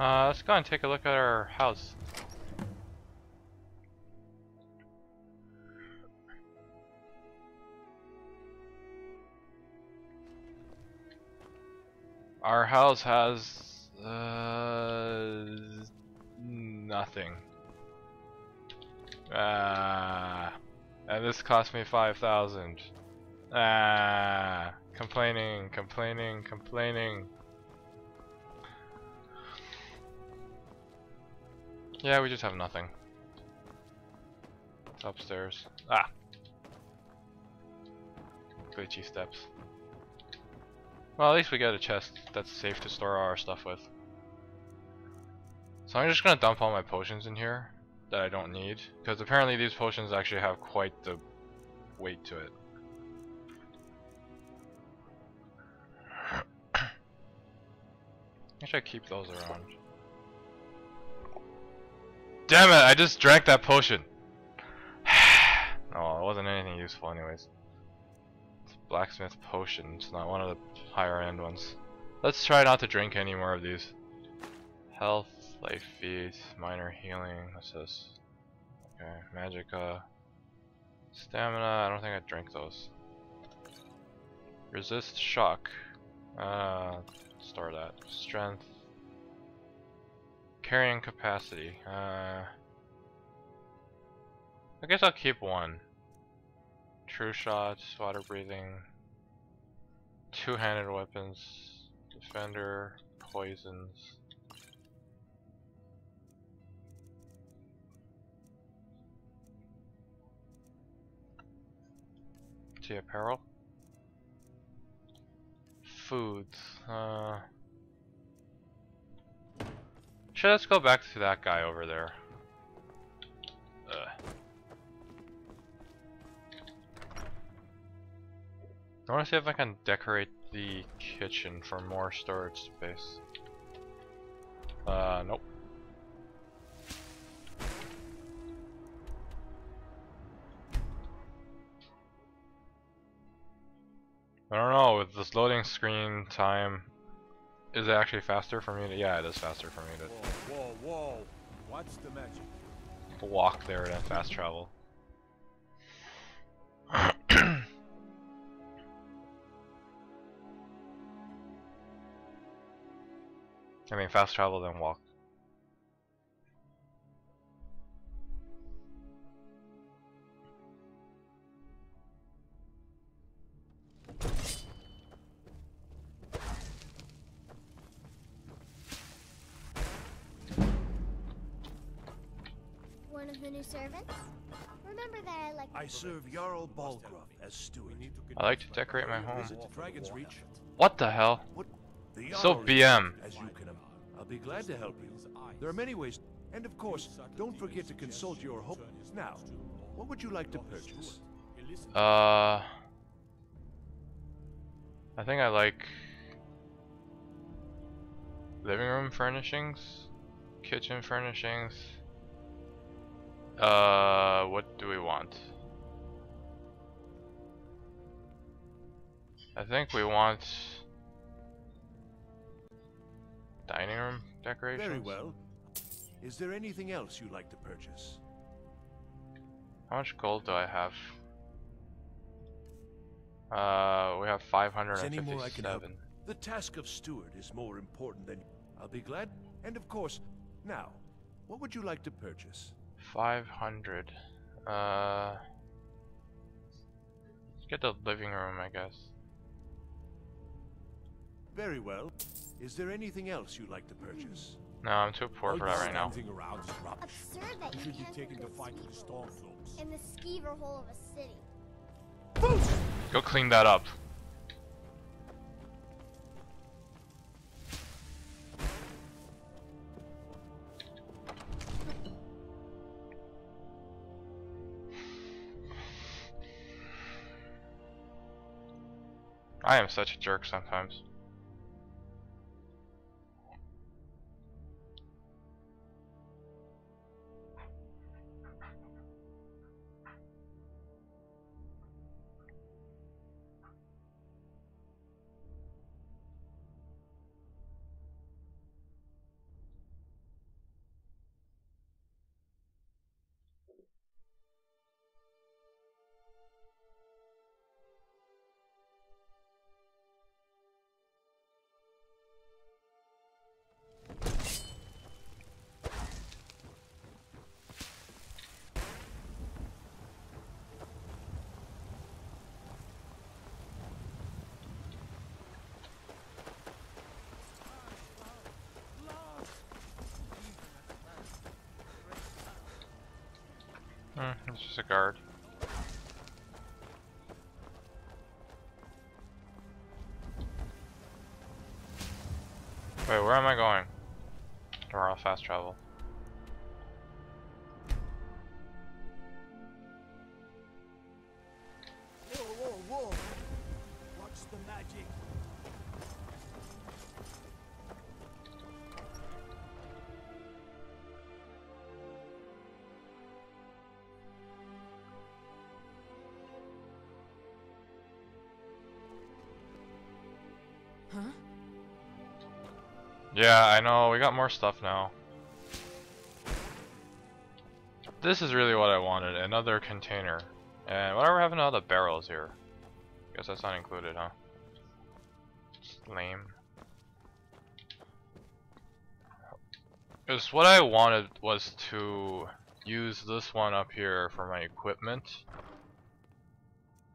Uh, let's go and take a look at our house. Our house has uh, nothing. Ah, and this cost me five thousand. Ah, complaining, complaining, complaining. Yeah, we just have nothing. It's upstairs. Ah! Glitchy steps. Well, at least we got a chest that's safe to store our stuff with. So I'm just gonna dump all my potions in here that I don't need, because apparently these potions actually have quite the weight to it. I should keep those around. Damn it, I just drank that potion. oh, it wasn't anything useful anyways. It's blacksmith It's not one of the higher end ones. Let's try not to drink any more of these. Health, life feed, minor healing, what's this? Okay, magicka. Stamina, I don't think I drank those. Resist shock. Uh, store that. Strength, Carrying capacity. Uh, I guess I'll keep one. True shots, water breathing, two-handed weapons, defender, poisons. Apparel. Foods. Uh, Let's go back to that guy over there. Ugh. I want to see if I can decorate the kitchen for more storage space. Uh, nope. I don't know, with this loading screen time, is it actually faster for me to? Yeah, it is faster for me to. Whoa, whoa, whoa! What's the magic? Walk there and fast travel. I mean, fast travel then walk. Servants? Remember that I like. I serve Jarl Balgruuf as steward. I like to decorate my home. Visit Dragon's Reach. What the hell? What? The So Jarl, BM. As you can, I'll be glad to help you. There are many ways, and of course, don't forget to consult your hope. Now, what would you like to purchase? Uh, I think I like living room furnishings, kitchen furnishings. Uh, what do we want? I think we want dining room decorations. Very well. Is there anything else you'd like to purchase? How much gold do I have? Uh, we have Is any more I can help? 557. The task of steward is more important than. I'll be glad. And of course, now, what would you like to purchase? 500. Uh, let's get the living room, I guess. Very well. Is there anything else you'd like to purchase? No, I'm too poor for that right now. Around is rubbish. Absurd that You you should be can't taking the fight to the skeever stormcloaks. in the skeever hole of a city. Go clean that up. I am such a jerk sometimes. It's just a guard. Wait, where am I going? On fast travel. Yeah, I know, we got more stuff now. This is really what I wanted, another container. And whatever happened to all the barrels here? Guess that's not included, huh? It's lame. Because what I wanted was to use this one up here for my equipment.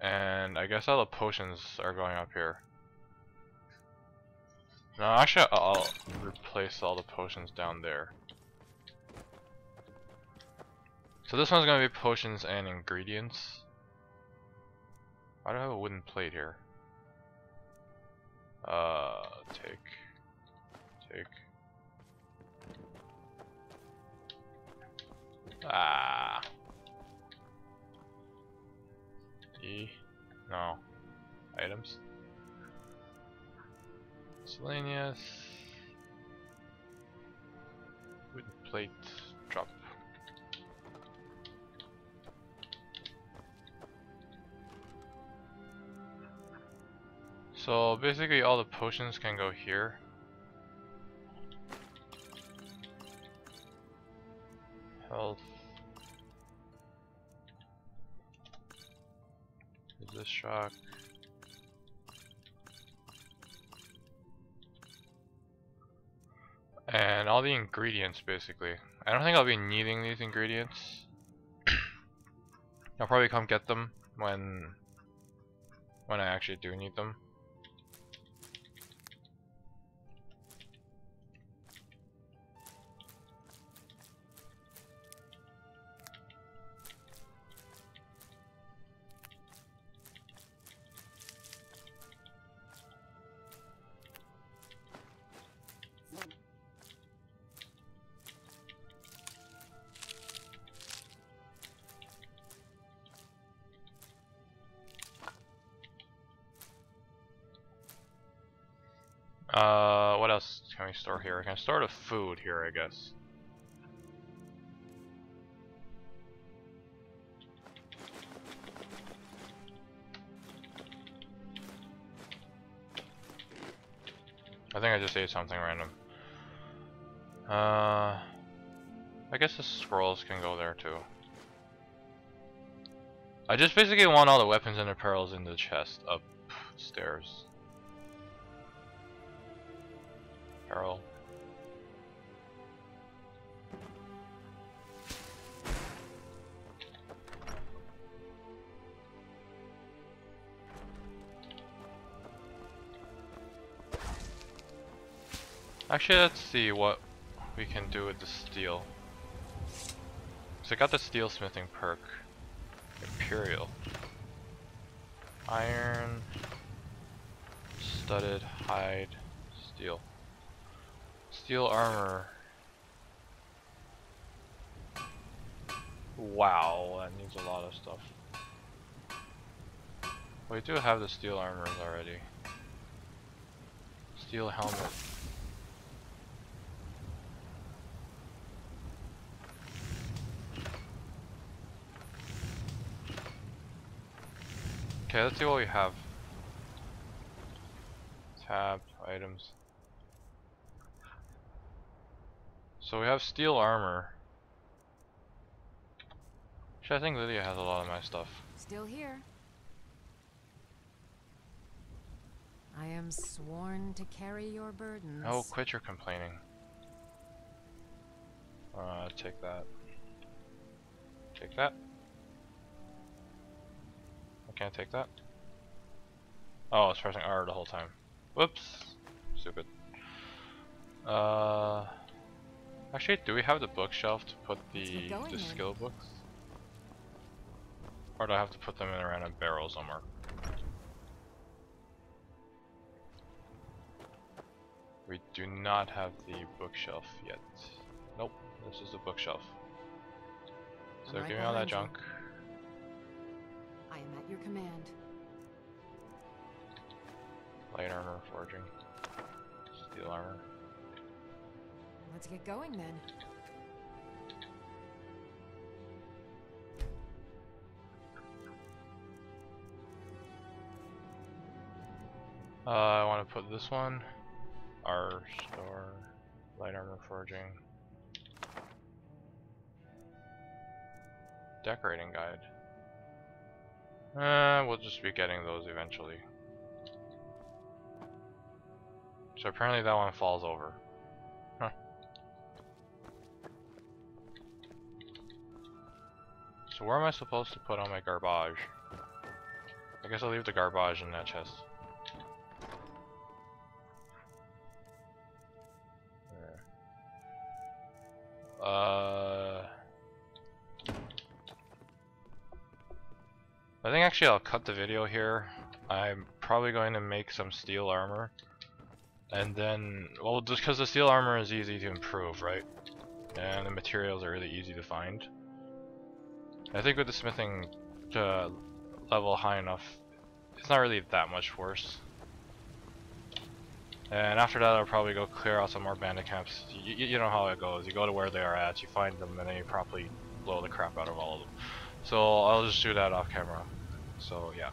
And I guess all the potions are going up here. No, actually, I'll replace all the potions down there. So this one's gonna be potions and ingredients. Why do I have a wooden plate here? Uh, take, take. Ah. E, no, items. Miscellaneous. Wooden plate. Drop. So basically all the potions can go here. Health. Resist shock. And all the ingredients basically. I don't think I'll be needing these ingredients. I'll probably come get them when when I actually do need them. Uh, what else can we store here? I can store the food here, I guess. I think I just ate something random. Uh, I guess the scrolls can go there too. I just basically want all the weapons and apparels in the chest upstairs. Actually, let's see what we can do with the steel. So I got the steel smithing perk. Imperial. Iron. Studded hide. Steel. Steel armor. Wow, that needs a lot of stuff. We do have the steel armors already. Steel helmet. Okay, let's see what we have. Tab, items. So we have steel armor. Actually, I think Lydia has a lot of my stuff. Still here. I am sworn to carry your burdens. Oh, quit your complaining. Uh, take that. Take that. I can't take that. Oh, I was pressing R the whole time. Whoops. Stupid. Uh, actually, do we have the bookshelf to put the the then. skill books? Or do I have to put them in around a barrel somewhere? We do not have the bookshelf yet. Nope, this is the bookshelf. So right give me all that junk. I am at your command. Light armor, forging. Steel armor. Let's get going then. Uh, I want to put this one. Our store. Light armor forging. Decorating guide. Uh, we'll just be getting those eventually. So apparently that one falls over. So where am I supposed to put all my garbage? I guess I'll leave the garbage in that chest. Uh, I think actually I'll cut the video here. I'm probably going to make some steel armor. And then, well, just because the steel armor is easy to improve, right? And the materials are really easy to find. I think with the smithing uh, level high enough, it's not really that much worse. And after that, I'll probably go clear out some more bandit camps. Y you know how it goes. You go to where they are at, you find them, and then you promptly blow the crap out of all of them. So I'll just do that off camera. So yeah.